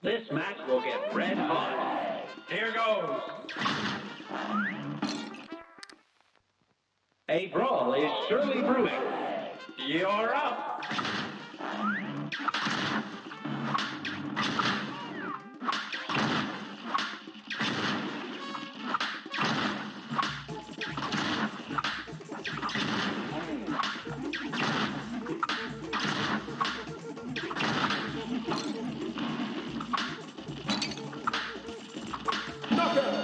This match will get red hot. Here goes. A brawl is surely brewing. You're up. Tucker.